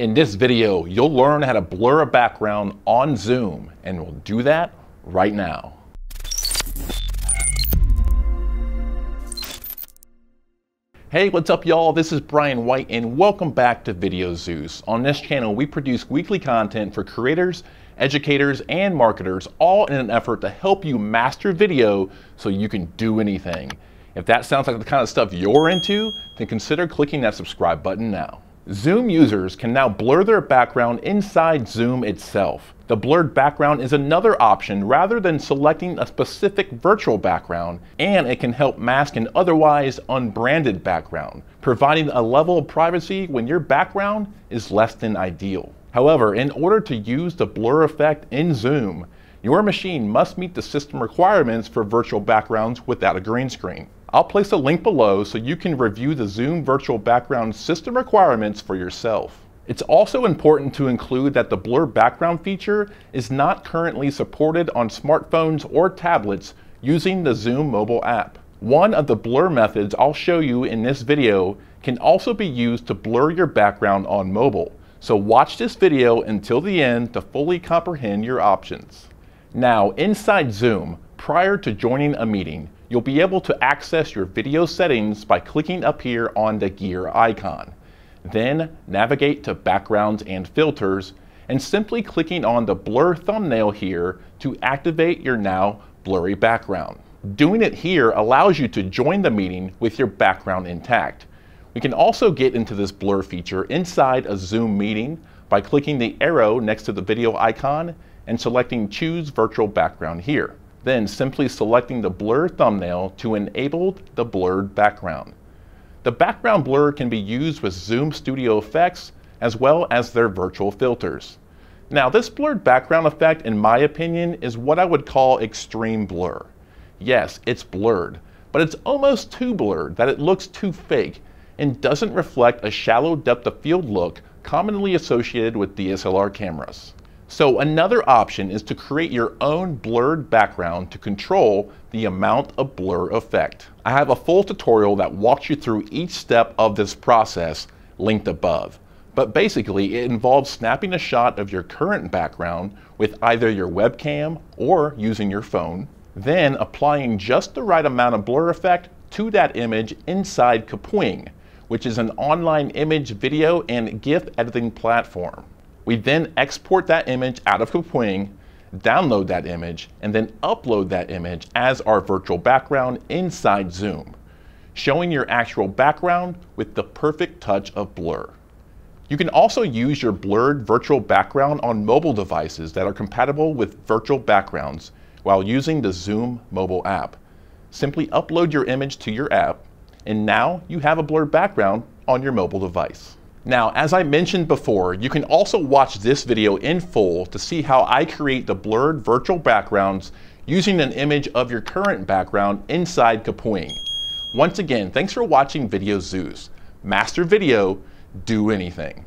In this video, you'll learn how to blur a background on Zoom, and we'll do that right now. Hey, what's up y'all? This is Brian White and welcome back to Video Zeus. On this channel, we produce weekly content for creators, educators, and marketers, all in an effort to help you master video so you can do anything. If that sounds like the kind of stuff you're into, then consider clicking that subscribe button now. Zoom users can now blur their background inside Zoom itself. The blurred background is another option rather than selecting a specific virtual background, and it can help mask an otherwise unbranded background, providing a level of privacy when your background is less than ideal. However, in order to use the blur effect in Zoom, your machine must meet the system requirements for virtual backgrounds without a green screen. I'll place a link below so you can review the Zoom virtual background system requirements for yourself. It's also important to include that the blur background feature is not currently supported on smartphones or tablets using the Zoom mobile app. One of the blur methods I'll show you in this video can also be used to blur your background on mobile. So watch this video until the end to fully comprehend your options. Now inside Zoom, prior to joining a meeting, you'll be able to access your video settings by clicking up here on the gear icon. Then navigate to backgrounds and filters and simply clicking on the blur thumbnail here to activate your now blurry background. Doing it here allows you to join the meeting with your background intact. We can also get into this blur feature inside a Zoom meeting by clicking the arrow next to the video icon and selecting choose virtual background here then simply selecting the blur thumbnail to enable the blurred background. The background blur can be used with Zoom Studio Effects as well as their virtual filters. Now this blurred background effect in my opinion is what I would call extreme blur. Yes, it's blurred, but it's almost too blurred that it looks too fake and doesn't reflect a shallow depth of field look commonly associated with DSLR cameras. So another option is to create your own blurred background to control the amount of blur effect. I have a full tutorial that walks you through each step of this process linked above. But basically it involves snapping a shot of your current background with either your webcam or using your phone, then applying just the right amount of blur effect to that image inside Kapwing, which is an online image, video, and GIF editing platform. We then export that image out of Kapwing, download that image, and then upload that image as our virtual background inside Zoom, showing your actual background with the perfect touch of blur. You can also use your blurred virtual background on mobile devices that are compatible with virtual backgrounds while using the Zoom mobile app. Simply upload your image to your app, and now you have a blurred background on your mobile device. Now, as I mentioned before, you can also watch this video in full to see how I create the blurred virtual backgrounds using an image of your current background inside Kapwing. Once again, thanks for watching Video Zeus. Master video, do anything.